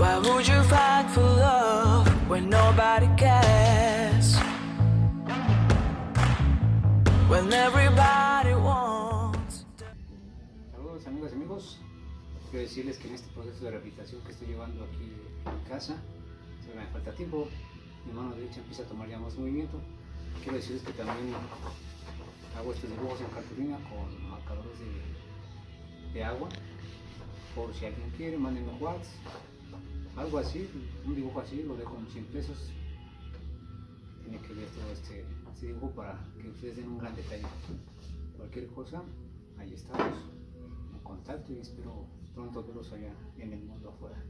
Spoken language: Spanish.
Why would you fight for love when nobody cares? When everybody wants. Saludos amigas y amigos. Quiero decirles que en este proceso de rehabilitación que estoy llevando aquí en casa, se me falta tiempo, mi mano derecha empieza a tomar ya más movimiento. Quiero decirles que también hago estos dibujos en cartulina con marcadores de, de agua. Por si alguien quiere, mándenme WhatsApp. Algo así, un dibujo así, lo dejo en 100 pesos. Tiene que ver todo este, este dibujo para que ustedes den un gran detalle. Cualquier cosa, ahí estamos en contacto y espero pronto verlos allá en el mundo afuera.